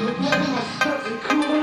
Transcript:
You're getting a certain cool